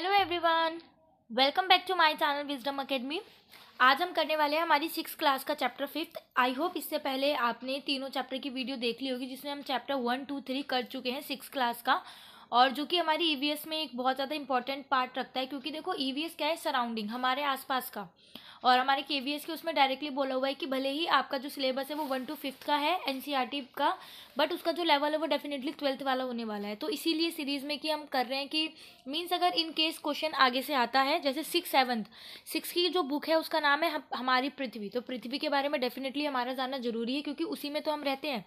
Hello everyone welcome back to my channel wisdom academy आज हम करने वाले हैं हमारी सिक्स क्लास का चैप्टर फिफ्थ आई होप इससे पहले आपने तीनों चैप्टर की वीडियो देख ली होगी, जिसमें हम चैप्टर वन टू थ्री कर चुके हैं सिक्स क्लास का. और जो कि हमारी ईवीएस में एक बहुत ज़्यादा इंपॉर्टेंट पार्ट रखता है, क्योंकि देखो ईवीएस क्या है? सराउंडिंग हमारे आसपास का. और हमारे के के उसमें डायरेक्टली बोला हुआ है कि भले ही आपका जो सिलेबस है वो वन टू फिफ्थ का है एन e का बट उसका जो लेवल है वो डेफिनेटली ट्वेल्थ वाला होने वाला है। तो इसीलिए सीरीज़ में कि हम कर रहे हैं कि मीन्स अगर इन केस क्वेश्चन आगे से आता है, जैसे सिक्स सेवन्थ सिक्स की जो बुक है उसका नाम है हमारी पृथ्वी। तो पृथ्वी के बारे में डेफिनेटली हमारा जानना ज़रूरी है क्योंकि उसी में तो हम रहते हैं।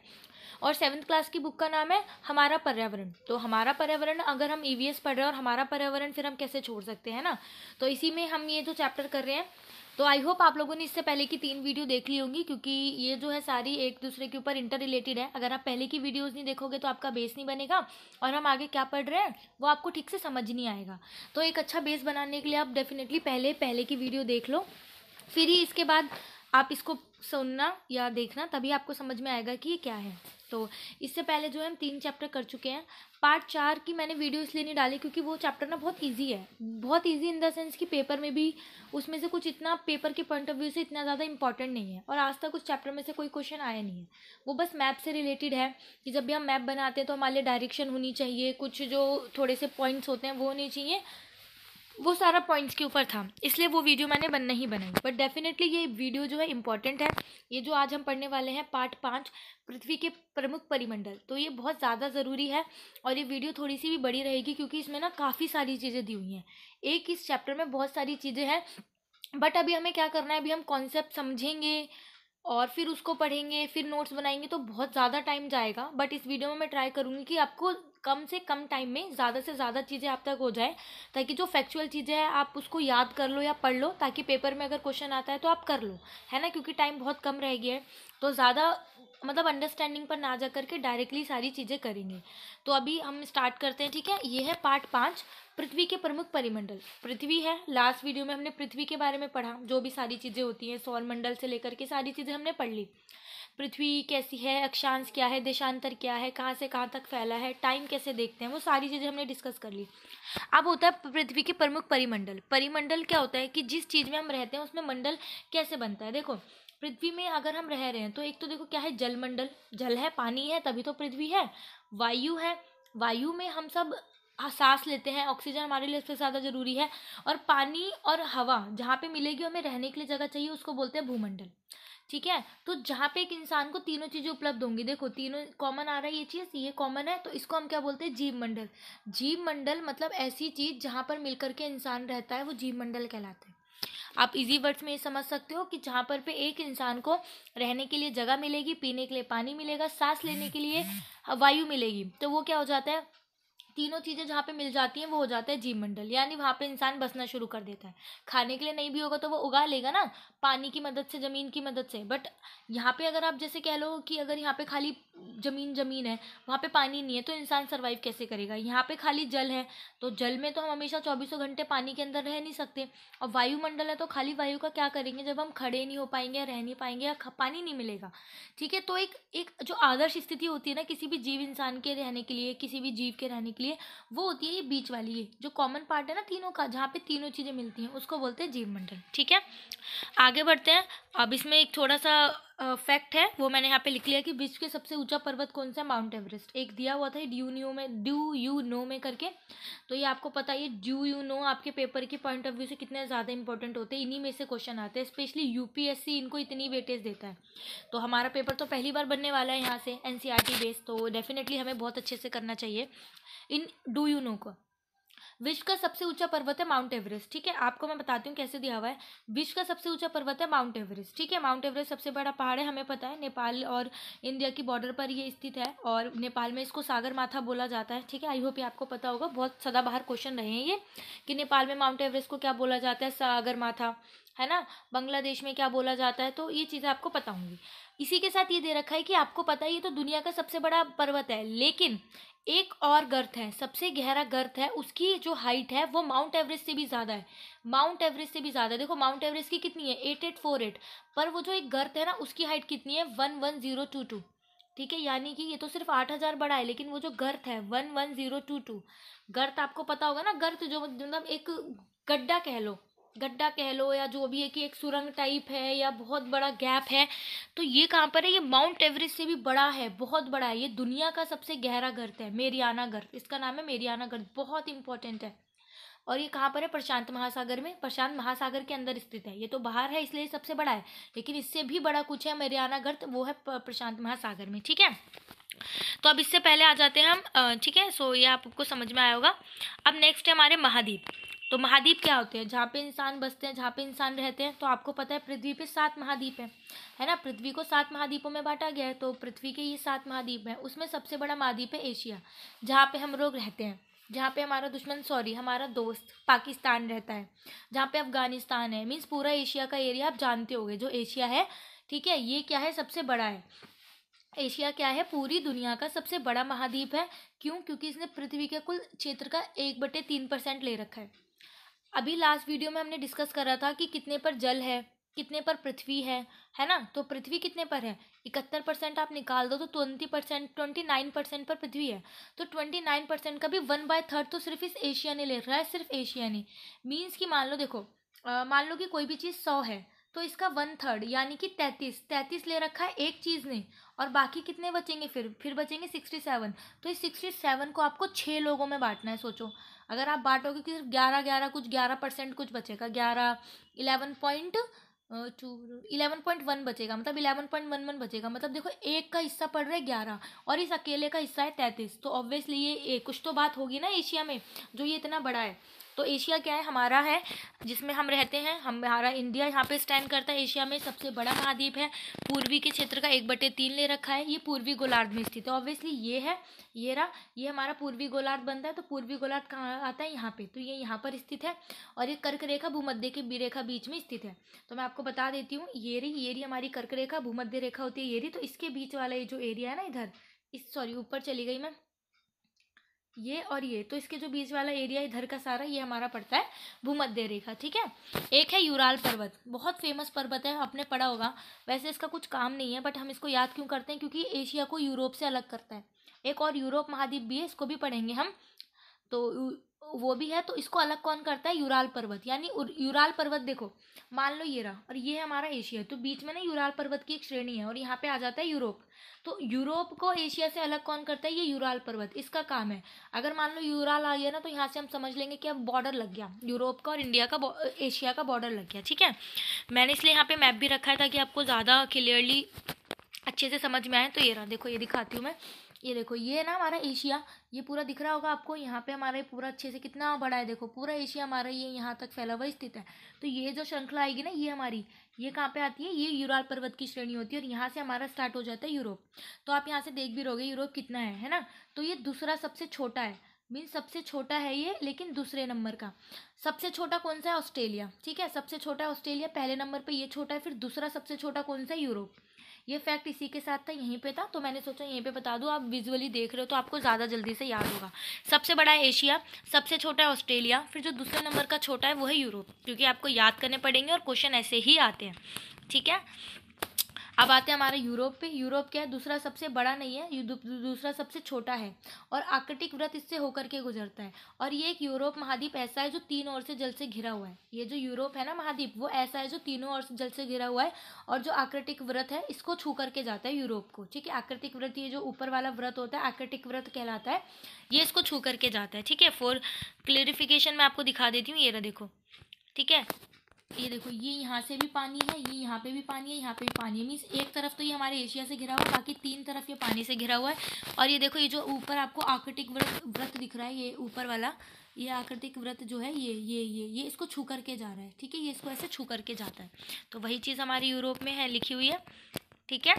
और सेवन्थ क्लास की बुक का नाम है हमारा पर्यावरण। तो हमारा पर्यावरण अगर हम ईवीएस पढ़ रहे हैं और हमारा पर्यावरण फिर हम कैसे छोड़ सकते हैं ना? तो इसी में हम ये जो चैप्टर कर रहे हैं तो आई होप आप लोगों ने इससे पहले की तीन वीडियो देख ली होंगी, क्योंकि ये जो है सारी एक दूसरे के ऊपर इंटर रिलेटेड है। अगर आप पहले की वीडियोस नहीं देखोगे तो आपका बेस नहीं बनेगा, और हम आगे क्या पढ़ रहे हैं, वो आपको ठीक से समझ नहीं आएगा। तो एक अच्छा बेस बनाने के लिए आप डेफिनेटली पहले पहले की वीडियो देख लो, फिर ही इसके बाद आप इसको सुनना या देखना, तभी आपको समझ में आएगा कि ये क्या है। तो इससे पहले जो है, हम तीन चैप्टर कर चुके हैं। पार्ट चार की मैंने वीडियो इसलिए नहीं डाली क्योंकि वो चैप्टर ना बहुत इजी है। बहुत इजी इन द सेंस कि पेपर में भी उसमें से कुछ इतना पेपर के पॉइंट ऑफ़ व्यू से इतना ज़्यादा इंपॉर्टेंट नहीं है। और आज तक उस चैप्टर में से कोई क्वेश्चन आया नहीं है। वो बस मैप से रिलेटेड है कि जब भी हम मैप बनाते हैं तो हमारे लिए डायरेक्शन होनी चाहिए, कुछ जो थोड़े से पॉइंट्स होते हैं वो होने चाहिए। वो सारा पॉइंट्स के ऊपर था। इसलिए वो वीडियो मैंने बन नहीं बनाई। बट डेफिनेटली ये वीडियो जो है इंपॉर्टेंट है। ये जो आज हम पढ़ने वाले हैं पार्ट पाँच, पृथ्वी के प्रमुख परिमंडल। तो ये बहुत ज़्यादा ज़रूरी है और ये वीडियो थोड़ी सी भी बड़ी रहेगी क्योंकि इसमें ना काफ़ी सारी चीज़ें दी हुई हैं। एक इस चैप्टर में बहुत सारी चीज़ें हैं। बट अभी हमें क्या करना है? अभी हम कॉन्सेप्ट समझेंगे और फिर उसको पढ़ेंगे, फिर नोट्स बनाएँगे तो बहुत ज़्यादा टाइम जाएगा। बट इस वीडियो में मैं ट्राई करूँगी कि आपको कम से कम टाइम में ज़्यादा से ज़्यादा चीज़ें आप तक हो जाए, ताकि जो फैक्चुअल चीज़ें हैं, आप उसको याद कर लो या पढ़ लो, ताकि पेपर में अगर क्वेश्चन आता है तो आप कर लो, है ना? क्योंकि टाइम बहुत कम रह गया है तो ज़्यादा मतलब अंडरस्टैंडिंग पर ना जा करके डायरेक्टली सारी चीज़ें करेंगे। तो अभी हम स्टार्ट करते हैं, ठीक है? ये है पार्ट पाँच, पृथ्वी के प्रमुख परिमंडल। पृथ्वी है लास्ट वीडियो में हमने पृथ्वी के बारे में पढ़ा, जो भी सारी चीज़ें होती हैं सौर मंडल से लेकर के सारी चीज़ें हमने पढ़ ली। पृथ्वी कैसी है, अक्षांश क्या है, देशांतर क्या है, कहाँ से कहाँ तक फैला है टाइम कैसे देखते हैं, वो सारी चीज़ें हमने डिस्कस कर ली। अब होता है पृथ्वी के प्रमुख परिमंडल। परिमंडल क्या होता है कि जिस चीज़ में हम रहते हैं, उसमें मंडल कैसे बनता है? देखो, पृथ्वी में अगर हम रह रहे हैं तो एक तो देखो क्या है, जलमंडल। जल है, पानी है, तभी तो पृथ्वी है। वायु है, वायु में हम सब सांस लेते हैं, ऑक्सीजन हमारे लिए सबसे ज़्यादा ज़रूरी है। और पानी और हवा, जहाँ पे मिलेगी हमें रहने के लिए जगह चाहिए, उसको बोलते हैं भूमंडल। ठीक है? तो जहाँ पे एक इंसान को तीनों चीज़ें उपलब्ध होंगी, देखो तीनों कॉमन आ रहा है ये चीज़, ये कॉमन है तो इसको हम क्या बोलते हैं? जीव मंडल जीव मंडल मतलब ऐसी चीज़ जहाँ पर मिलकर के इंसान रहता है, वो जीव मंडल कहलाता है। आप इजी वर्ड्स में ये समझ सकते हो कि जहाँ पर पे एक इंसान को रहने के लिए जगह मिलेगी, पीने के लिए पानी मिलेगा, सांस लेने के लिए वायु मिलेगी तो वो क्या हो जाता है? तीनों चीज़ें जहाँ पे मिल जाती हैं, वो हो जाता है जीव मंडल यानी वहाँ पे इंसान बसना शुरू कर देता है। खाने के लिए नहीं भी होगा तो वो उगा लेगा ना, पानी की मदद से, ज़मीन की मदद से। बट यहाँ पे अगर आप जैसे कह लो कि अगर यहाँ पे खाली ज़मीन ज़मीन है, वहाँ पे पानी नहीं है तो इंसान सर्वाइव कैसे करेगा? यहाँ पे खाली जल है तो जल में तो हम हमेशा चौबीसों घंटे पानी के अंदर रह नहीं सकते। और वायुमंडल है तो खाली वायु का क्या करेंगे? जब हम खड़े नहीं हो पाएँगे रह नहीं पाएँगे या पानी नहीं मिलेगा। ठीक है तो एक एक जो आदर्श स्थिति होती है ना, किसी भी जीव इंसान के रहने के लिए, किसी भी जीव के रहने के लिए, वो होती है ये बीच वाली है जो कॉमन पार्ट है ना तीनों का, जहाँ पे तीनों चीज़ें मिलती हैं, उसको बोलते हैं जीव मंडल। ठीक है? आगे बढ़ते हैं, अब इसमें एक थोड़ा सा फैक्ट है, वो मैंने यहाँ पे लिख लिया कि विश्व के सबसे ऊँचा पर्वत कौन सा माउंट एवरेस्ट एक दिया हुआ था ड्यू न्यू में ड्यू यू नो में करके। तो ये आपको पता है ड्यू यू नो आपके पेपर के पॉइंट ऑफ़ व्यू से कितने ज़्यादा इंपॉर्टेंट होते हैं, इन्हीं में से क्वेश्चन आते हैं। स्पेशली यूपीएससी इनको इतनी वेटेज देता है। तो हमारा पेपर तो पहली बार बनने वाला है यहाँ से एन बेस e तो डेफिनेटली हमें बहुत अच्छे से करना चाहिए। इन डू यू नो को। विश्व का सबसे ऊँचा पर्वत है माउंट एवरेस्ट, ठीक है? आपको मैं बताती हूँ कैसे दिया हुआ है। विश्व का सबसे ऊँचा पर्वत है माउंट एवरेस्ट, ठीक है? माउंट एवरेस्ट सबसे बड़ा पहाड़ है, हमें पता है। नेपाल और इंडिया की बॉर्डर पर ये स्थित है और नेपाल में इसको सागर माथा बोला जाता है, ठीक है? आई होप ये आपको पता होगा, बहुत सदाबहार क्वेश्चन रहे हैं ये कि नेपाल में माउंट एवरेस्ट को क्या बोला जाता है, सागर माथा, है ना? बांग्लादेश में क्या बोला जाता है तो ये चीज़ें आपको पता होंगी। इसी के साथ ये दे रखा है कि आपको पता है, ये तो दुनिया का सबसे बड़ा पर्वत है, लेकिन एक और गर्त है, सबसे गहरा गर्त है, उसकी जो हाइट है, वो माउंट एवरेस्ट से भी ज़्यादा है। माउंट एवरेस्ट से भी ज़्यादा है देखो माउंट एवरेस्ट की कितनी है? एट एट फोर एट पर वो जो एक गर्त है ना, उसकी हाइट कितनी है? One one zero two two ठीक है, यानी कि ये तो सिर्फ़ आठ हज़ार बड़ा है, लेकिन वो जो गर्थ है one one zero two two girth आपको पता होगा ना गर्थ जो मतलब एक गड्ढा कह लो। गड्ढा कह लो या जो भी है कि एक सुरंग टाइप है या बहुत बड़ा गैप है तो ये कहाँ पर है? ये माउंट एवरेस्ट से भी बड़ा है, बहुत बड़ा है। ये दुनिया का सबसे गहरा गर्त है, मेरियाना गर्त। इसका नाम है मेरियाना गर्त, बहुत इंपॉर्टेंट है। और ये कहाँ पर है? प्रशांत महासागर में। प्रशांत महासागर के अंदर स्थित है। ये तो बाहर है, इसलिए सबसे बड़ा है। लेकिन इससे भी बड़ा कुछ है मेरियाना गर्त, वो है प्रशांत महासागर में, ठीक है? तो अब इससे पहले आ जाते हैं हम ठीक है? सो ये आपको समझ में आया होगा। अब नेक्स्ट है हमारे महाद्वीप। तो महाद्वीप क्या होते हैं? जहाँ पे इंसान बसते हैं, जहाँ पे इंसान रहते हैं तो आपको पता है पृथ्वी पे सात महाद्वीप हैं। है ना? पृथ्वी को सात महाद्वीपों में बांटा गया है तो पृथ्वी के ये सात महाद्वीप हैं। उसमें सबसे बड़ा महाद्वीप है एशिया, जहाँ पे हम लोग रहते हैं। जहाँ पे हमारा दुश्मन, सॉरी, हमारा दोस्त पाकिस्तान रहता है। जहाँ पे अफ़गानिस्तान है मीन्स पूरा एशिया का एरिया आप जानते होगे, जो एशिया है, ठीक है? ये क्या है? सबसे बड़ा है। एशिया क्या है? पूरी दुनिया का सबसे बड़ा महाद्वीप है। क्यों? क्योंकि इसने पृथ्वी के कुल क्षेत्र का एक बटे तीन परसेंट ले रखा है। अभी लास्ट वीडियो में हमने डिस्कस करा था कि कितने पर जल है, कितने पर पृथ्वी है है ना? तो पृथ्वी कितने पर है? इकहत्तर परसेंट आप निकाल दो तो twenty percent twenty nine percent पर पृथ्वी है। तो ट्वेंटी नाइन परसेंट का भी वन बाय थर्ड तो सिर्फ़ इस एशिया ने ले रहा है, सिर्फ़ एशिया ने। मीन्स कि मान लो देखो मान लो कि कोई भी चीज़ सौ है तो इसका वन थर्ड, यानी कि तैंतीस। तैंतीस ले रखा है, एक चीज़ ने और बाकी कितने बचेंगे फिर? फिर बचेंगे सिक्सटी सेवन तो इस सिक्सटी सेवन को आपको छः लोगों में बांटना है, सोचो। अगर आप बांटोगे कि सिर्फ़ ग्यारह ग्यारह कुछ ग्यारह परसेंट कुछ बचेगा, ग्यारह eleven point two eleven point one बचेगा मतलब इलेवन पॉइंट वन वन बचेगा। मतलब देखो, एक का हिस्सा पड़ रहा है ग्यारह, और इस अकेले का हिस्सा है तैंतीस। तो ऑब्वियसली ये एक कुछ तो बात होगी ना एशिया में, जो ये इतना बड़ा है। तो एशिया क्या है? हमारा है, जिसमें हम रहते हैं। हम हमारा इंडिया यहाँ पे स्टैंड करता है। एशिया में सबसे बड़ा महाद्वीप है। पूर्वी के क्षेत्र का एक बटे तीन ले रखा है। ये पूर्वी गोलार्ध में स्थित है। ऑब्वियसली ये है, ये रहा। ये हमारा पूर्वी गोलार्ध बनता है। तो पूर्वी गोलार्ध कहाँ आता है? यहाँ पे। तो ये यहाँ पर स्थित है। और ये कर्क रेखा भूमध्य की रेखा बीच में स्थित है। तो मैं आपको बता देती हूँ, ये रही ये रही हमारी कर्क रेखा, भूमध्य रेखा होती है ये रही। तो इसके बीच वाला ये जो एरिया है ना इधर, इस सॉरी ऊपर चली गई मैं। ये और ये। तो इसके जो बीच वाला एरिया इधर का सारा, ये हमारा पड़ता है भूमध्य रेखा ठीक है? एक है यूराल पर्वत। बहुत फ़ेमस पर्वत है, आपने पढ़ा होगा। वैसे इसका कुछ काम नहीं है बट हम इसको याद क्यों करते हैं? क्योंकि एशिया को यूरोप से अलग करता है। एक और यूरोप महाद्वीप भी है, इसको भी पढ़ेंगे हम। तो वो भी है तो इसको अलग कौन करता है? यूराल पर्वत। यानी यूराल पर्वत देखो, मान लो ये रहा, और ये है हमारा एशिया तो बीच में ना यूराल पर्वत की एक श्रेणी है, और यहाँ पे आ जाता है यूरोप। तो यूरोप को एशिया से अलग कौन करता है? ये यूराल पर्वत, इसका काम है। अगर मान लो यूराल आ गया ना तो यहाँ से हम समझ लेंगे कि अब बॉर्डर लग गया, यूरोप का और इंडिया का एशिया का बॉर्डर लग गया, ठीक है? मैंने इसलिए यहाँ पे मैप भी रखा है ताकि आपको ज़्यादा क्लियरली अच्छे से समझ में आए तो ये रहा, देखो ये दिखाती हूँ मैं। ये देखो, ये ना हमारा एशिया, ये पूरा दिख रहा होगा आपको, यहाँ पे हमारा पूरा अच्छे से कितना बड़ा है, देखो, पूरा एशिया हमारा ये यहाँ तक फैला हुआ स्थित है। तो ये जो श्रृंखला आएगी ना, ये हमारी, ये कहाँ पे आती है? ये यूराल पर्वत की श्रेणी होती है और यहाँ से हमारा स्टार्ट हो जाता है यूरोप। तो आप यहाँ से देख भी रहोगे यूरोप कितना है है ना? तो ये दूसरा सबसे छोटा है मीन सबसे छोटा है ये, लेकिन दूसरे नंबर का। सबसे छोटा कौन सा है? ऑस्ट्रेलिया, ठीक है? सबसे छोटा ऑस्ट्रेलिया, पहले नंबर पे ये छोटा है, फिर दूसरा सबसे छोटा कौन सा है? यूरोप। ये फैक्ट इसी के साथ था, यहीं पे था तो मैंने सोचा यहीं पे बता दूँ, आप विजुअली देख रहे हो तो आपको ज़्यादा जल्दी से याद होगा। सबसे बड़ा एशिया, सबसे छोटा है ऑस्ट्रेलिया, फिर जो दूसरे नंबर का छोटा है, वो है यूरोप, क्योंकि आपको याद करने पड़ेंगे और क्वेश्चन ऐसे ही आते हैं, ठीक है? अब आते हैं हमारे यूरोप पे। यूरोप क्या है? दूसरा सबसे बड़ा नहीं है दूसरा सबसे छोटा है और आकृतिक व्रत इससे होकर के गुजरता है। और ये एक यूरोप महाद्वीप ऐसा है जो तीन ओर से जल से घिरा हुआ है। ये जो यूरोप है ना महाद्वीप, वो ऐसा है जो तीनों ओर से जल से घिरा हुआ है और जो आकृतिक व्रत है, इसको छू करके जाता है यूरोप को। ठीक है? आकृतिक व्रत, ये जो ऊपर वाला व्रत होता है आकृतिक व्रत कहलाता है, ये इसको छू करके जाता है। ठीक है? फॉर क्लेरिफिकेशन मैं आपको दिखा देती हूँ, ये रहा देखो। ठीक है? ये देखो, ये यहाँ से भी पानी है, ये यहाँ पे भी पानी है, यहाँ पे भी पानी है। मीन्स एक तरफ़ तो ये हमारे एशिया से घिरा हुआ है, बाकी तीन तरफ़ ये पानी से घिरा हुआ है। और ये देखो, ये जो ऊपर आपको आकृतिक व्रत व्रत दिख रहा है, ये ऊपर वाला, ये आकृतिक व्रत जो है, ये ये ये ये इसको छू करके जा रहा है, ठीक है? ये इसको ऐसे छू करके जाता है। तो वही चीज़ हमारी यूरोप में है, लिखी हुई है, ठीक है?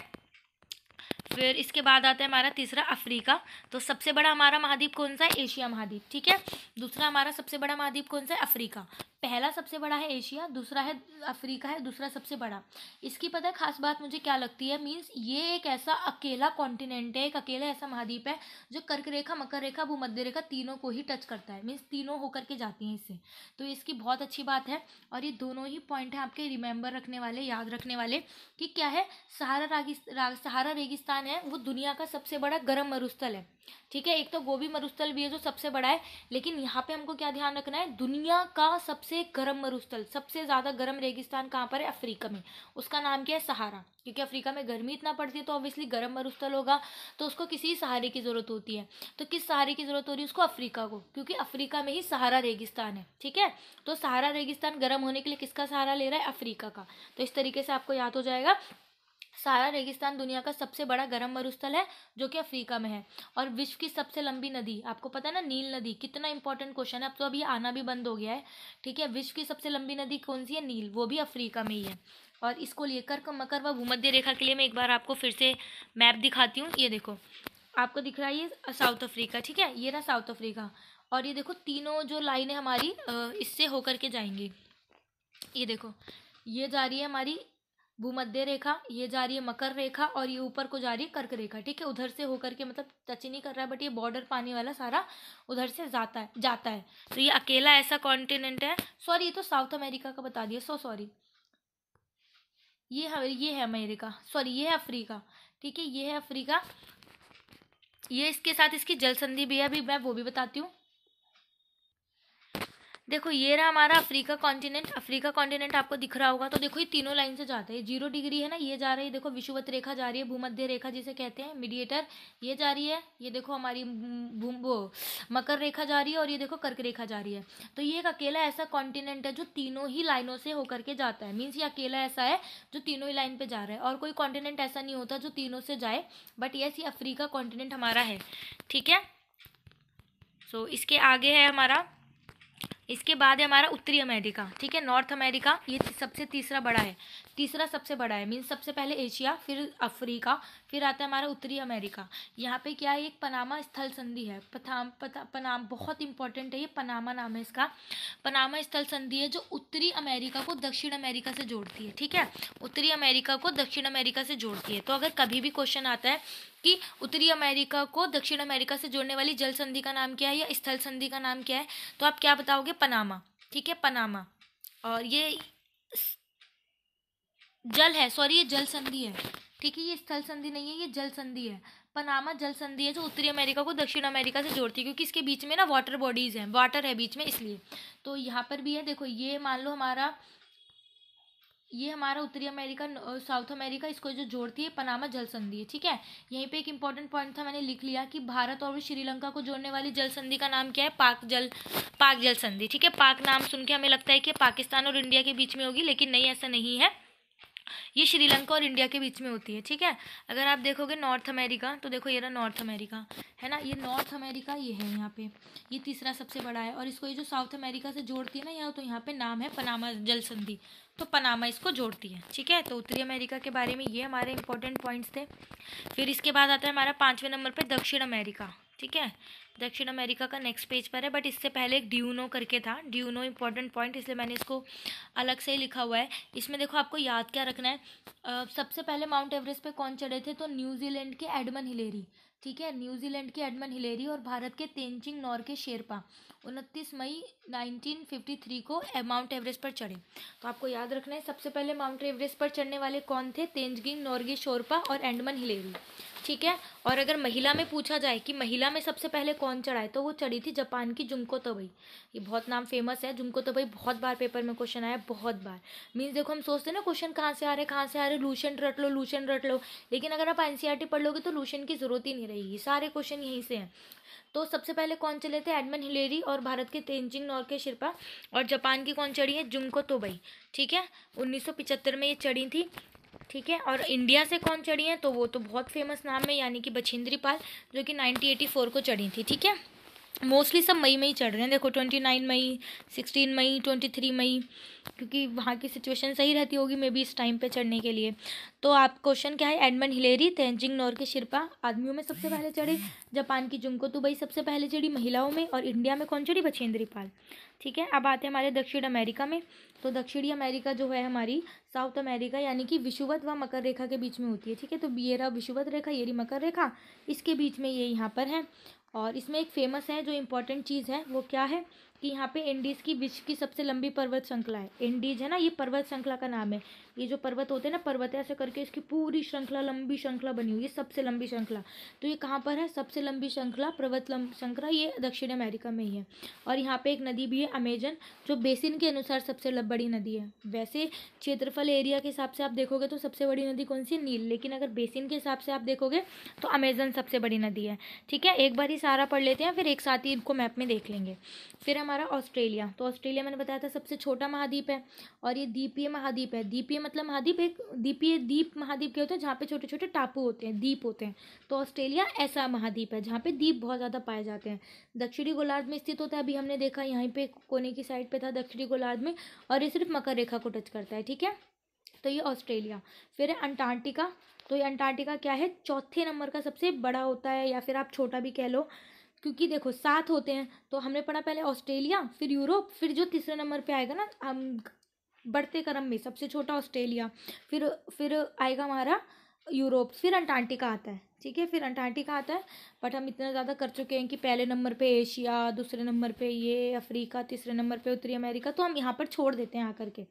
फिर इसके बाद आता है हमारा तीसरा अफ्रीका। तो सबसे बड़ा हमारा महाद्वीप कौन सा है? एशिया महाद्वीप, ठीक है? दूसरा हमारा सबसे बड़ा महाद्वीप कौन सा है? अफ्रीका। पहला सबसे बड़ा है एशिया, दूसरा है अफ्रीका है, दूसरा सबसे बड़ा। इसकी पता है खास बात मुझे क्या लगती है? मीन्स ये एक ऐसा अकेला कॉन्टिनेंट है, एक अकेला ऐसा महाद्वीप है, जो कर्क रेखा, मकर रेखा, भूमध्य रेखा तीनों को ही टच करता है। मीन्स तीनों होकर के जाती हैं इससे। तो इसकी बहुत अच्छी बात है, और ये दोनों ही पॉइंट हैं आपके रिमेंबर रखने वाले, याद रखने वाले, कि क्या है? सहारा सहारा रेगिस्तान है, वो दुनिया का सबसे बड़ा गर्म मरुस्थल है। ठीक है, एक तो गोभी मरुस्थल भी है जो सबसे बड़ा है, लेकिन यहाँ पे हमको क्या ध्यान रखना है, दुनिया का सबसे गर्म मरुस्थल, सबसे ज़्यादा गर्म रेगिस्तान कहाँ पर है? अफ्रीका में। उसका नाम क्या है? सहारा। क्योंकि अफ्रीका में गर्मी इतना पड़ती है तो ऑब्वियसली गर्म मरुस्थल होगा तो उसको किसी सहारे की ज़रूरत होती है। तो किस सहारे की ज़रूरत हो रही है? उसको अफ्रीका को, क्योंकि अफ्रीका में ही सहारा रेगिस्तान है, ठीक है? तो सहारा रेगिस्तान गर्म होने के लिए किसका सहारा ले रहा है? अफ्रीका का। तो इस तरीके से आपको याद हो जाएगा सारा रेगिस्तान दुनिया का सबसे बड़ा गर्म मरुस्थल है, जो कि अफ्रीका में है। और विश्व की सबसे लंबी नदी, आपको पता है ना, नील नदी, कितना इंपॉर्टेंट क्वेश्चन है। अब तो अभी आना भी बंद हो गया है, ठीक है? विश्व की सबसे लंबी नदी कौन सी है? नील, वो भी अफ्रीका में ही है। और इसको लेकर मकर व भूमध्य रेखा के लिए मैं एक बार आपको फिर से मैप दिखाती हूँ। ये देखो, आपको दिख रहा है ये साउथ अफ्रीका, ठीक है? ये रहा साउथ अफ्रीका। और ये देखो, तीनों जो लाइनें हमारी इससे होकर के जाएँगी। ये देखो, ये जा रही है हमारी भूमध्य रेखा, ये जा रही है मकर रेखा और ये ऊपर को जा रही है कर्क रेखा। ठीक है, उधर से होकर के मतलब टच नहीं कर रहा है बट ये बॉर्डर पानी वाला सारा उधर से जाता है जाता है। तो ये अकेला ऐसा कॉन्टिनेंट है। सॉरी ये तो साउथ अमेरिका का बता दिया सो सॉरी ये है ये है अमेरिका। सॉरी ये है अफ्रीका। ठीक है, ये है अफ्रीका। ये इसके साथ इसकी जल संधि भी है, अभी मैं वो भी बताती हूँ। देखो, ये रहा हमारा अफ्रीका कॉन्टिनेंट अफ्रीका कॉन्टिनेंट आपको दिख रहा होगा तो देखो, ये तीनों लाइन से जाते हैं। ज़ीरो डिग्री है ना, ये जा रही है, देखो, विषुवत रेखा जा रही है, भूमध्य रेखा जिसे कहते हैं मीडिएटर ये जा रही है, ये देखो, हमारी वो, मकर रेखा जा रही है, और ये देखो, कर्क रेखा जा रही है। तो ये एक अकेला ऐसा कॉन्टिनेंट है, जो तीनों ही लाइनों से होकर के जाता है। मीन्स ये अकेला ऐसा है, जो तीनों ही लाइन पे जा रहा है। और कोई कॉन्टिनेंट ऐसा नहीं होता, जो तीनों से जाए। बट यस ये अफ्रीका कॉन्टिनेंट हमारा है। ठीक है? सो इसके आगे है हमारा इसके बाद है हमारा उत्तरी अमेरिका, ठीक है? नॉर्थ अमेरिका, ये सबसे तीसरा बड़ा है। तीसरा सबसे बड़ा है मीन्स सबसे पहले एशिया, फिर अफ्रीका, फिर आता है हमारा उत्तरी अमेरिका। यहाँ पे क्या है, एक पनामा स्थल संधि है। पथाम पता पनाम, बहुत इंपॉर्टेंट है ये, पनामा नाम है इसका। पनामा स्थल संधि है जो उत्तरी अमेरिका को दक्षिण अमेरिका से जोड़ती है, ठीक है? उत्तरी अमेरिका को दक्षिण अमेरिका से जोड़ती है। तो अगर कभी भी क्वेश्चन आता है कि उत्तरी अमेरिका को दक्षिण अमेरिका से जोड़ने वाली जल संधि का नाम क्या है या स्थल संधि का नाम क्या है तो आप क्या बताओगे? पनामा, ठीक है? पनामा। और ये जल है सॉरी ये जल संधि है। ठीक है, ये स्थल संधि नहीं है, ये जल संधि है। पनामा जल संधि है जो उत्तरी अमेरिका को दक्षिण अमेरिका से जोड़ती है, क्योंकि इसके बीच में ना वाटर बॉडीज हैं वाटर है बीच में इसलिए। तो यहाँ पर भी है, देखो, ये मान लो हमारा, ये हमारा उत्तरी अमेरिका साउथ अमेरिका, इसको जो जोड़ती है, पनामा जल संधि है, ठीक है? यहीं पे एक इंपॉर्टेंट पॉइंट था, मैंने लिख लिया कि भारत और श्रीलंका को जोड़ने वाली जल संधि का नाम क्या है? पाक जल पाक जल संधि, ठीक है? पाक नाम सुन के हमें लगता है कि पाकिस्तान और इंडिया के बीच में होगी, लेकिन नहीं, ऐसा नहीं है। ये श्रीलंका और इंडिया के बीच में होती है, ठीक है? अगर आप देखोगे नॉर्थ अमेरिका तो देखो ये रहा नॉर्थ अमेरिका, है ना? ये नॉर्थ अमेरिका ये है यहाँ पे, ये तीसरा सबसे बड़ा है, और इसको ये जो साउथ अमेरिका से जोड़ती है ना, यहाँ तो यहाँ पे नाम है पनामा जल संधि तो पनामा इसको जोड़ती है, ठीक है? तो उत्तरी अमेरिका के बारे में ये हमारे इंपॉर्टेंट पॉइंट्स थे। फिर इसके बाद आता है हमारा पाँचवें नंबर पर दक्षिण अमेरिका, ठीक है? दक्षिण अमेरिका का नेक्स्ट पेज पर है बट इससे पहले एक ड्यूनो करके था। ड्यूनो इंपॉर्टेंट पॉइंट इसलिए मैंने इसको अलग से ही लिखा हुआ है। इसमें देखो आपको याद क्या रखना है? आ, सबसे पहले माउंट एवरेस्ट पे कौन चढ़े थे? तो न्यूजीलैंड के एडमन हिलेरी ठीक है? न्यूजीलैंड के एडमन हिलेरी और भारत के तेंजिंग नॉर के शेरपा उनतीस मई 1953 को माउंट एवरेस्ट पर चढ़े। तो आपको याद रखना है सबसे पहले माउंट एवरेस्ट पर चढ़ने वाले कौन थे? तेंजगिंग नॉर्गे शोरपा और एडमन हिलेरी ठीक है? और अगर महिला में पूछा जाए कि महिला में सबसे पहले कौन चढ़ाए तो वो चढ़ी थी जापान की जुमको तबई। ये बहुत नाम फ़ेमस है। जुमको तबई बहुत बार पेपर में क्वेश्चन आया, बहुत बार। मीन्स देखो, हम सोचते हैं ना क्वेश्चन कहाँ से आ रहे, कहाँ से आ रहे लूशन रट लो लूशन रट लो। लेकिन अगर आप एनसीईआरटी पढ़ लोगे तो लूशन की ज़रूरत ही नहीं रहेगी सारे क्वेश्चन यहीं से हैं। तो सबसे पहले कौन चले थे? एडमन हिलेरी और भारत के तेंजिंग नॉर के शिरपा। और जापान की कौन चढ़ी है? जुमको तोबई। ठीक है? उन्नीस में ये चढ़ी थी। ठीक है? और इंडिया से कौन चढ़ी हैं? तो वो तो बहुत फ़ेमस नाम है, यानी कि बछिंद्री पाल, जो कि 1984 को चढ़ी थी, ठीक है? मोस्टली सब मई में ही चढ़ रहे हैं। देखो twenty nine May sixteen May twenty three May, क्योंकि वहाँ की सिचुएशन सही रहती होगी मे बी इस टाइम पे चढ़ने के लिए। तो आप क्वेश्चन क्या है? एडमंड हिलेरी तेंजिंग नोर के शिरपा, आदमियों में सबसे पहले चढ़े। जापान की जुंको तुबई सबसे पहले चढ़ी, महिलाओं में, और इंडिया में कौन चढ़ी? बछेंद्री पाल। ठीक है, अब आते हैं हमारे दक्षिण अमेरिका में। तो दक्षिणी अमेरिका जो है हमारी, साउथ अमेरिका, यानी कि विषुवत व मकर रेखा के बीच में होती है। ठीक है तो ये रहा विषुवत रेखा, ये रही मकर रेखा। इसके बीच में ये यहाँ पर है। और इसमें एक फ़ेमस है, जो इम्पोर्टेंट चीज़ है, वो क्या है कि यहाँ पे इंडीज़ की विश्व की सबसे लंबी पर्वत श्रृंखला है। इंडीज है ना, ये पर्वत श्रृंखला का नाम है। ये जो पर्वत होते हैं ना, पर्वत ऐसे करके इसकी पूरी श्रृंखला, लंबी श्रृंखला बनी हुई है, सबसे लंबी श्रृंखला। तो ये कहाँ पर है? सबसे लंबी श्रृंखला पर्वत श्रृंखला ये दक्षिण अमेरिका में ही है। और यहाँ पे एक नदी भी है, अमेजन, जो बेसिन के अनुसार सबसे बड़ी नदी है। वैसे क्षेत्रफल एरिया के हिसाब से आप देखोगे तो सबसे बड़ी नदी कौन सी नील। लेकिन अगर बेसिन के हिसाब से आप देखोगे तो अमेजन सबसे बड़ी नदी है। ठीक है? एक बार ही सारा पढ़ लेते हैं, फिर एक साथ ही इनको मैप में देख लेंगे। फिर हमारा ऑस्ट्रेलिया। तो ऑस्ट्रेलिया मैंने बताया था सबसे छोटा महाद्वीप है, और ये द्वीपीय महाद्वीप है। द्वीपीय मतलब महाद्वीप एक द्वीपीय द्वीप महाद्वीप क्या होता है जहाँ पे छोटे छोटे टापू होते हैं, द्वीप होते हैं। तो ऑस्ट्रेलिया ऐसा महाद्वीप है जहाँ पे द्वीप बहुत ज़्यादा पाए जाते हैं। दक्षिणी गोलार्ध में स्थित होता है, अभी हमने देखा यहाँ पे कोने की साइड पे था दक्षिणी गोलार्ध में, और ये सिर्फ़ मकर रेखा को टच करता है, ठीक है? तो ये ऑस्ट्रेलिया। फिर है अंटार्कटिका। तो ये अंटार्कटिका क्या है? चौथे नंबर का सबसे बड़ा होता है, या फिर आप छोटा भी कह लो, क्योंकि देखो, सात होते हैं तो हमने पढ़ा पहले ऑस्ट्रेलिया, फिर यूरोप, फिर जो तीसरे नंबर पे आएगा ना हम बढ़ते क्रम में, सबसे छोटा ऑस्ट्रेलिया, फिर फिर आएगा हमारा यूरोप, फिर अंटार्कटिका आता है, ठीक है, फिर अंटार्कटिका आता है बट हम इतना ज़्यादा कर चुके हैं कि पहले नंबर पे एशिया, दूसरे नंबर पे ये, अफ्रीका, तीसरे नंबर पे उत्तरी अमेरिका तो हम यहाँ पर छोड़ देते हैं आकर के।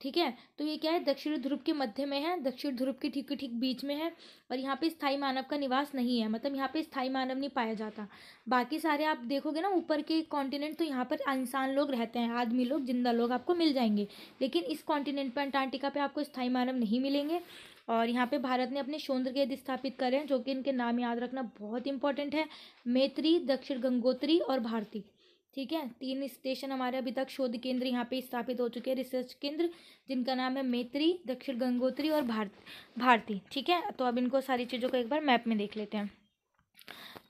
ठीक है? तो ये क्या है? दक्षिण ध्रुव के मध्य में है, दक्षिण ध्रुव के ठीक ठीक बीच में है और यहाँ पे स्थायी मानव का निवास नहीं है मतलब यहाँ पे स्थायी मानव नहीं पाया जाता। बाकी सारे आप देखोगे ना, ऊपर के कॉन्टिनेंट तो यहाँ पर इंसान लोग रहते हैं, आदमी लोग, ज़िंदा लोग आपको मिल जाएँगे। लेकिन इस कॉन्टिनेंट पर अंटार्कटिका पर आपको स्थायी मानव नहीं मिलेंगे और यहाँ पे भारत ने अपने शोन्द्र गेद स्थापित करे हैं, जो कि इनके नाम याद रखना बहुत इंपॉर्टेंट है। मैत्री, दक्षिण गंगोत्री और भारती। ठीक है? तीन स्टेशन हमारे अभी तक शोध केंद्र यहाँ पे स्थापित हो चुके हैं। रिसर्च केंद्र, जिनका नाम है मेत्री, दक्षिण गंगोत्री और भारत, भारती, ठीक है? तो अब इनको सारी चीज़ों को एक बार मैप में देख लेते हैं।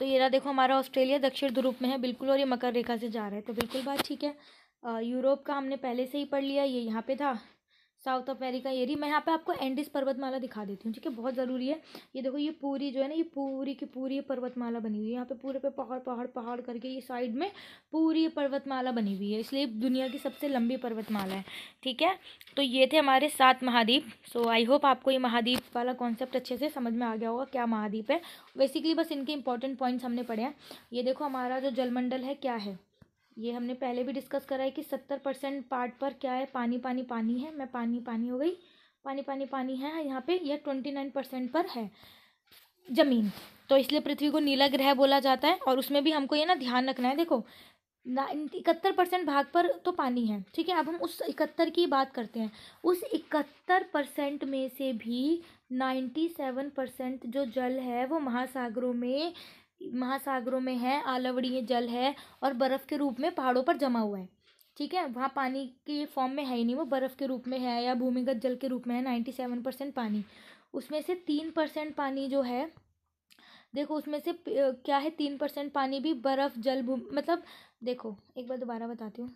तो ये रहा देखो हमारा ऑस्ट्रेलिया दक्षिण ध्रुव में है, बिल्कुल, और ये मकर रेखा से जा रहा है। तो बिल्कुल बात ठीक है। यूरोप का हमने पहले से ही पढ़ लिया, ये यहाँ पे था। साउथ अमेरिका एरी मैं यहाँ पे आपको एंडिस पर्वतमाला दिखा देती हूँ, ठीक है? बहुत ज़रूरी है। ये देखो, ये पूरी जो है ना, ये पूरी की पूरी पर्वतमाला बनी हुई है। यहाँ पे पूरे पे पहाड़ पहाड़ पहाड़ करके ये साइड में पूरी पर्वतमाला बनी हुई है। इसलिए दुनिया की सबसे लंबी पर्वतमाला है, ठीक है? तो ये थे हमारे सात महाद्वीप। सो आई होप आपको ये महाद्वीप वाला कॉन्सेप्ट अच्छे से समझ में आ गया होगा, क्या महाद्वीप है। बेसिकली बस इनके इंपॉर्टेंट पॉइंट्स हमने पढ़े हैं। ये देखो, हमारा जो जलमंडल है, क्या है? ये हमने पहले भी डिस्कस करा है कि सत्तर परसेंट पार्ट पर क्या है? पानी पानी पानी है। मैं पानी पानी हो गई। पानी पानी पानी है यहाँ पे यह ट्वेंटी नाइन परसेंट पर है ज़मीन। तो इसलिए पृथ्वी को नीला ग्रह बोला जाता है और उसमें भी हमको ये ना ध्यान रखना है। देखो इकहत्तर परसेंट भाग पर तो पानी है, ठीक है? अब हम उस इकहत्तर की बात करते हैं। उस इकहत्तर परसेंट में से भी नाइन्टी सेवन परसेंट जो जल है वो महासागरों में महासागरों में है आलवड़ीय जल है और बर्फ़ के रूप में पहाड़ों पर जमा हुआ है। ठीक है? वहाँ पानी के फॉर्म में है ही नहीं, वो बर्फ़ के रूप में है या भूमिगत जल के रूप में है नाइन्टी सेवन परसेंट पानी। उसमें से तीन परसेंट पानी जो है, देखो उसमें से क्या है तीन परसेंट पानी भी? बर्फ़, जल भूमि मतलब देखो, एक बार दोबारा बताती हूँ।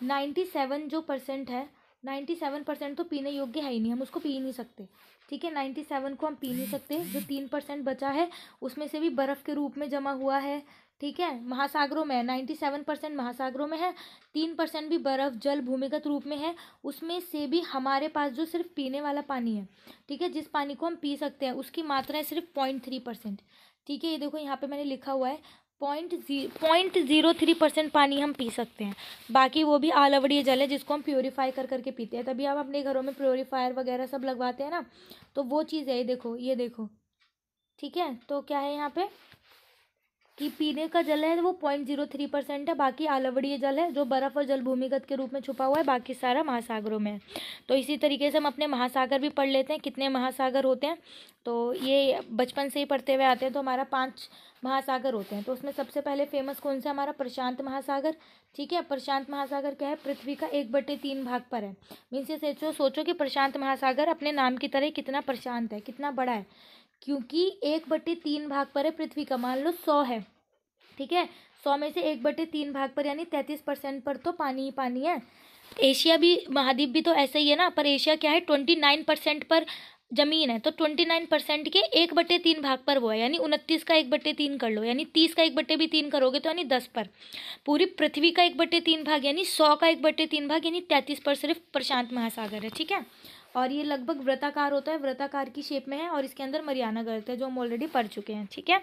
नाइन्टी सेवन जो परसेंट है नाइन्टी सेवन परसेंट तो पीने योग्य है ही नहीं, हम उसको पी नहीं सकते। ठीक है, नाइन्टी सेवन को हम पी नहीं सकते, जो तीन परसेंट बचा है, उसमें से भी बर्फ़ के रूप में जमा हुआ है। ठीक है, महासागरों में नाइन्टी सेवन परसेंट महासागरों में है, तीन परसेंट भी बर्फ़, जल, भूमिगत रूप में है, उसमें से भी हमारे पास जो सिर्फ़ पीने वाला पानी है, ठीक है, जिस पानी को हम पी सकते हैं, उसकी मात्रा है सिर्फ़ पॉइंट थ्री परसेंट। ठीक है, ये देखो, यहाँ पे मैंने लिखा हुआ है पॉइंट जी, पॉइंट ज़ीरो थ्री परसेंट पानी हम पी सकते हैं। बाकी वो भी आलवड़ीय जल है, जिसको हम प्योरीफाई कर करके पीते हैं। तभी आप अपने घरों में प्योरीफायर वगैरह सब लगवाते हैं ना। तो वो चीज़ है, ये देखो ये देखो। ठीक है? तो क्या है यहाँ पे? कि पीने का जल है, वो पॉइंट ज़ीरो थ्री परसेंट है। बाकी आलवड़ीय जल है, जो बर्फ़ और जल भूमिगत के रूप में छुपा हुआ है। बाकी सारा महासागरों में है। तो इसी तरीके से हम अपने महासागर भी पढ़ लेते हैं, कितने महासागर होते हैं। तो ये बचपन से ही पढ़ते हुए आते हैं। तो हमारा पाँच महासागर होते हैं। तो उसमें सबसे पहले फ़ेमस कौन सा हमारा प्रशांत महासागर। ठीक है? प्रशांत महासागर क्या है? पृथ्वी का एक बटे तीन भाग पर है। मीन ये सोचो सोचो कि प्रशांत महासागर अपने नाम की तरह कितना प्रशांत है, कितना बड़ा है। क्योंकि एक बटे तीन भाग पर है पृथ्वी का। मान लो सौ है। ठीक है? सौ में से एक बटे तीन भाग पर, यानी तैंतीस परसेंट पर तो पानी ही पानी है। एशिया भी, महाद्वीप भी तो ऐसा ही है ना? पर एशिया क्या है? ट्वेंटी नाइन परसेंट पर ज़मीन है तो ट्वेंटी नाइन परसेंट के एक बटे तीन भाग पर वो है, यानी उनतीस का एक बटे तीन कर लो, यानी तीस का एक बटे भी तीन करोगे तो यानी दस पर। पूरी पृथ्वी का एक बटे तीन भाग, यानी सौ का एक बटे तीन भाग, यानी तैंतीस पर सिर्फ़ प्रशांत महासागर है, ठीक है? और ये लगभग व्रताकार होता है व्रताकार की शेप में है, और इसके अंदर मरियाना गर्त है, जो हम ऑलरेडी पढ़ चुके हैं, ठीक है?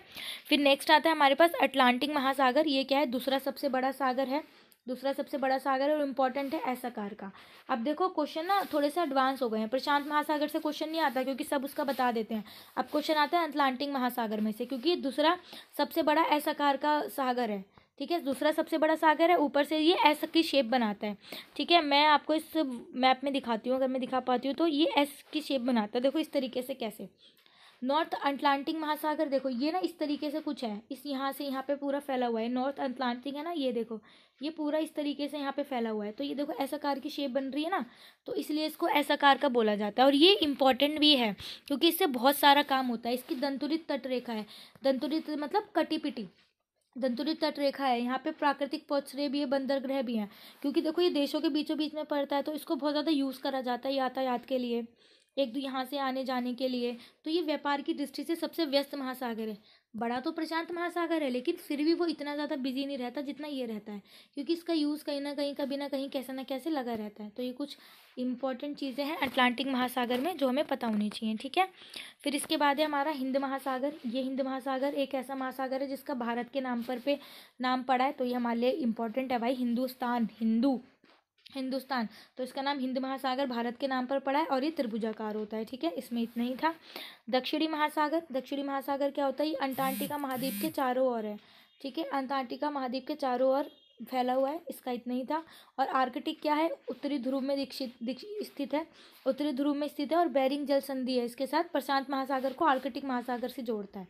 फिर नेक्स्ट आता है हमारे पास अटलांटिक महासागर, ये क्या है? दूसरा सबसे बड़ा सागर है दूसरा सबसे बड़ा सागर है और इंपॉर्टेंट है ऐसा कार का। अब देखो क्वेश्चन ना थोड़े से एडवांस हो गए हैं। प्रशांत महासागर से क्वेश्चन नहीं आता क्योंकि सब उसका बता देते हैं। अब क्वेश्चन आता है अटलांटिक महासागर में से, क्योंकि दूसरा सबसे बड़ा ऐसा कार का सागर है। ठीक है? दूसरा सबसे बड़ा सागर है, ऊपर से ये एस की शेप बनाता है। ठीक है? मैं आपको इस मैप में दिखाती हूँ, अगर मैं दिखा पाती हूँ तो ये एस की शेप बनाता है। देखो इस तरीके से कैसे। नॉर्थ अटलांटिक महासागर देखो, ये ना इस तरीके से कुछ है। इस यहाँ से यहाँ पे पूरा फैला हुआ है। नॉर्थ अटलांटिक है ना, ये देखो, ये पूरा इस तरीके से यहाँ पे फैला हुआ है। तो ये देखो, ऐसा कार की शेप बन रही है ना तो इसलिए इसको ऐसा कार का बोला जाता है। और ये इंपॉर्टेंट भी है, क्योंकि इससे बहुत सारा काम होता है। इसकी दंतुरित तट रेखा है। दंतुरित मतलब कटी पिटी दंतुरित तट रेखा है। यहाँ पे प्राकृतिक पौछरे भी है, बंदरग्रह भी हैं। क्योंकि देखो, ये देशों के बीचों बीच में पड़ता है तो इसको बहुत ज़्यादा यूज़ करा जाता है यातायात के लिए। एक दो यहाँ से आने जाने के लिए। तो ये व्यापार की दृष्टि से सबसे व्यस्त महासागर है। बड़ा तो प्रशांत महासागर है, लेकिन फिर भी वो इतना ज़्यादा बिज़ी नहीं रहता जितना ये रहता है। क्योंकि इसका यूज़ कहीं ना कहीं, कभी ना कहीं, कैसे ना कैसे लगा रहता है। तो ये कुछ इंपॉर्टेंट चीज़ें हैं अटलांटिक महासागर में जो हमें पता होनी चाहिए, ठीक है? फिर इसके बाद है हमारा हिंद महासागर। ये हिंद महासागर एक ऐसा महासागर है जिसका भारत के नाम पर पे नाम पड़ा है। तो ये हमारे लिए इंपॉर्टेंट है भाई। हिंदुस्तान, हिंदू। हिंदुस्तान। तो इसका नाम हिंद महासागर भारत के नाम पर पड़ा है और ये त्रिभुजाकार होता है, ठीक है? इसमें इतना ही था। दक्षिणी महासागर दक्षिणी महासागर क्या होता है? ये अंटार्कटिका महाद्वीप के चारों ओर है, ठीक है? अंटार्कटिका महाद्वीप के चारों ओर फैला हुआ है, इसका इतना ही था। और आर्कटिक क्या है? उत्तरी ध्रुव में दीक्षित स्थित है। उत्तरी ध्रुव में स्थित है और बैरिंग जल संधि है। इसके साथ प्रशांत महासागर को आर्कटिक महासागर से जोड़ता है।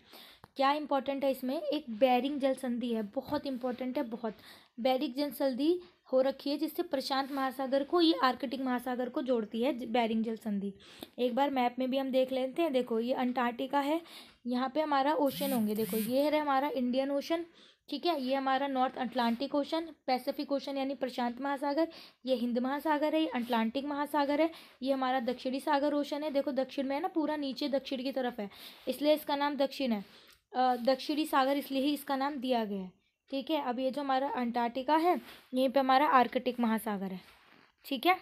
क्या इंपॉर्टेंट है इसमें? एक बैरिंग जल संधि है। बहुत इंपॉर्टेंट है, बहुत। बैरिंग जल संधि हो रखी है, जिससे प्रशांत महासागर को, ये आर्कटिक महासागर को जोड़ती है बैरिंग जल संधि। एक बार मैप में भी हम देख लेते हैं। देखो, ये अंटार्कटिका है। यहाँ पे हमारा ओशन होंगे। देखो, ये है हमारा इंडियन ओशन। ठीक है, ये हमारा north Atlantic ocean Pacific ocean यानी प्रशांत महासागर, ये हिंद महासागर है, ये अटलांटिक महासागर है, ये हमारा दक्षिणी सागर ओशन है। देखो, दक्षिण में है ना, पूरा नीचे दक्षिण की तरफ़ है, इसलिए इसका नाम दक्षिण है। दक्षिणी सागर इसलिए ही इसका नाम दिया गया है, ठीक है? अब ये जो हमारा अंटार्कटिका है, यहीं पे हमारा आर्कटिक महासागर है, ठीक है?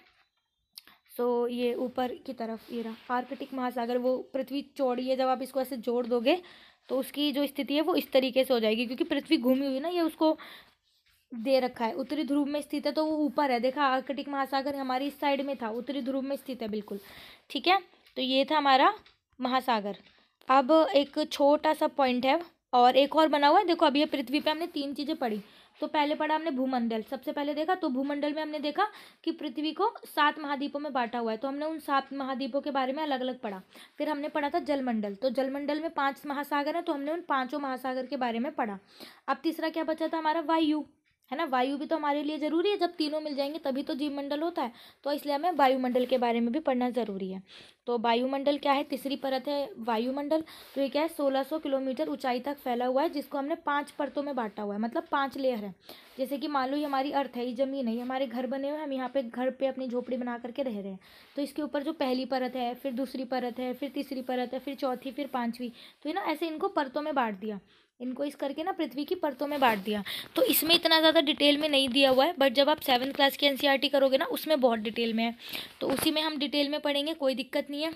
सो ये ऊपर की तरफ़ ये रहा। आर्कटिक महासागर, वो पृथ्वी चौड़ी है, जब आप इसको ऐसे जोड़ दोगे तो उसकी जो स्थिति है वो इस तरीके से हो जाएगी, क्योंकि पृथ्वी घूमी हुई ना, ये उसको दे रखा है। उत्तरी ध्रुव में स्थित है तो वो ऊपर है। देखा, आर्कटिक महासागर हमारी इस साइड में था, उत्तरी ध्रुव में स्थित है, बिल्कुल। ठीक है? तो ये था हमारा महासागर। अब एक छोटा सा पॉइंट है, और एक और बना हुआ है। देखो, अभी ये पृथ्वी पे हमने तीन चीज़ें पढ़ी। तो पहले पढ़ा हमने भूमंडल। सबसे पहले देखा तो भूमंडल में हमने देखा कि पृथ्वी को सात महाद्वीपों में बांटा हुआ है। तो हमने उन सात महाद्वीपों के बारे में अलग अलग पढ़ा। फिर हमने पढ़ा था जलमंडल। तो जलमंडल में पाँच महासागर है तो हमने उन पाँचों महासागर के बारे में पढ़ा। अब तीसरा क्या बचा था हमारा? वायु। है ना? वायु भी तो हमारे लिए ज़रूरी है। जब तीनों मिल जाएँगे, तभी तो जीव मंडल होता है। तो इसलिए हमें वायुमंडल के बारे में भी पढ़ना ज़रूरी है। तो वायुमंडल क्या है? तीसरी परत है वायुमंडल। तो ये क्या है? सोलह सौ किलोमीटर ऊंचाई तक फैला हुआ है, जिसको हमने पाँच परतों में बांटा हुआ है। मतलब पाँच लेयर है। जैसे कि मान लो ये हमारी अर्थ है, ये ज़मीन है, ये हमारे घर बने हुए हम यहाँ पे घर पे अपनी झोपड़ी बना करके रह रहे हैं। तो इसके ऊपर जो पहली परत है, फिर दूसरी परत है, फिर तीसरी परत है, फिर चौथी, फिर पाँचवीं। तो ये ना ऐसे इनको परतों में बांट दिया। इनको इस करके ना पृथ्वी की परतों में बांट दिया। तो इसमें इतना ज़्यादा डिटेल में नहीं दिया हुआ है बट जब आप सेवन्थ क्लास की एन करोगे ना, उसमें बहुत डिटेल में है। तो उसी में हम डिटेल में पढ़ेंगे, कोई दिक्कत नहीं है।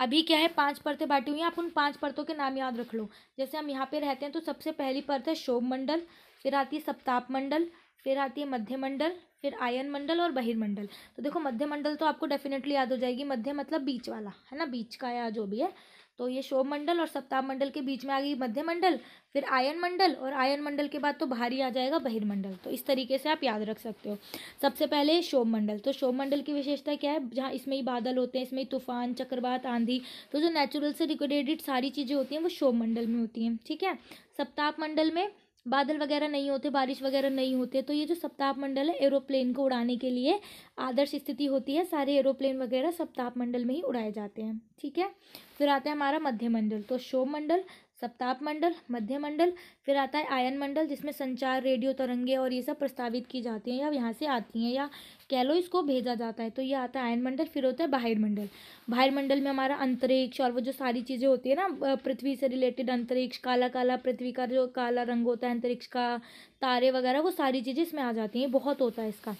अभी क्या है, पाँच परतें बांटी हुई हैं, आप उन पाँच परतों के नाम याद रख लो। जैसे हम यहाँ पे रहते हैं तो सबसे पहली परत है शोभ मंडल, फिर आती है सप्ताप मंडल, फिर आती है मध्य मंडल, फिर आयन मंडल और बहिर्मंडल तो देखो, मध्य मंडल तो आपको डेफिनेटली याद हो जाएगी। मध्य मतलब बीच वाला, है ना? बीच का या जो भी है। तो ये शोभ मंडल और सप्ताह मंडल के बीच में आ गई मध्य मंडल, फिर आयन मंडल और आयन मंडल के बाद तो भारी आ जाएगा बहिर्मंडल तो इस तरीके से आप याद रख सकते हो। सबसे पहले शोभ मंडल। तो शोभ मंडल की विशेषता क्या है? जहाँ इसमें ही बादल होते हैं, इसमें ही तूफ़ान, चक्रवात, आंधी तो जो नेचुरल से रिकॉर्डेड सारी चीज़ें होती हैं, वो शोभ मंडल में होती हैं। ठीक है? सप्ताह मंडल में बादल वगैरह नहीं होते, बारिश वगैरह नहीं होते तो ये जो सप्ताप मंडल है एरोप्लेन को उड़ाने के लिए आदर्श स्थिति होती है, सारे एरोप्लेन वगैरह सप्ताप मंडल में ही उड़ाए जाते हैं, ठीक है? फिर आता है हमारा मध्यमंडल तो शोभ मंडल सप्ताप मंडल मध्य मंडल फिर आता है आयन मंडल जिसमें संचार, रेडियो, तरंगे और ये सब प्रस्तावित की जाती हैं या यहाँ से आती हैं या कह लो इसको भेजा जाता है। तो ये आता है आयन मंडल फिर होता है बाहर मंडल बाहर मंडल में हमारा अंतरिक्ष और वो जो सारी चीज़ें होती है ना पृथ्वी से रिलेटेड अंतरिक्ष, काला काला पृथ्वी का जो काला रंग होता है, अंतरिक्ष का तारे वगैरह, वो सारी चीज़ें इसमें आ जाती हैं। बहुत होता है इसका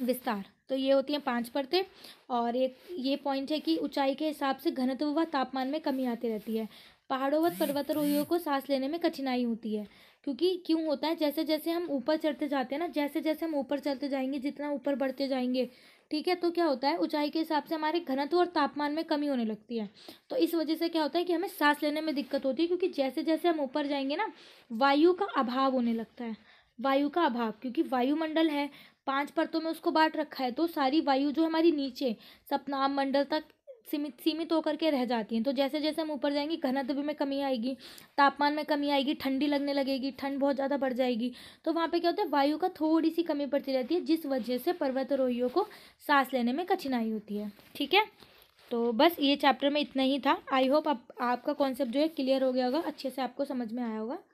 विस्तार। तो ये होती हैं पाँच परतें और एक, ये पॉइंट है कि ऊंचाई के हिसाब से घनत्व व तापमान में कमी आती रहती है। पहाड़ों व पर्वतारोहियों को सांस लेने में कठिनाई होती है क्योंकि क्यों होता है? जैसे जैसे हम ऊपर चढ़ते जाते हैं ना जैसे जैसे हम ऊपर चलते जाएँगे जितना ऊपर बढ़ते जाएँगे ठीक है तो क्या होता है? ऊंचाई के हिसाब से हमारे घनत्व और तापमान में कमी होने लगती है। तो इस वजह से क्या होता है कि हमें सांस लेने में दिक्कत होती है क्योंकि जैसे जैसे हम ऊपर जाएँगे ना वायु का अभाव होने लगता है। वायु का अभाव क्योंकि वायुमंडल है पाँच परतों में उसको बांट रखा है तो सारी वायु जो हमारी नीचे सपनाम मंडल तक सीमित सीमित होकर के रह जाती हैं। तो जैसे जैसे हम ऊपर जाएँगे, घनत्व में कमी आएगी, तापमान में कमी आएगी, ठंडी लगने लगेगी, ठंड बहुत ज़्यादा बढ़ जाएगी तो वहाँ पे क्या होता है, वायु का थोड़ी सी कमी पड़ती रहती है, जिस वजह से पर्वतारोहियों को सांस लेने में कठिनाई होती है। ठीक है? तो बस ये चैप्टर में इतना ही था। आई होप आप, आपका कॉन्सेप्ट जो है क्लियर हो गया होगा, अच्छे से आपको समझ में आया होगा।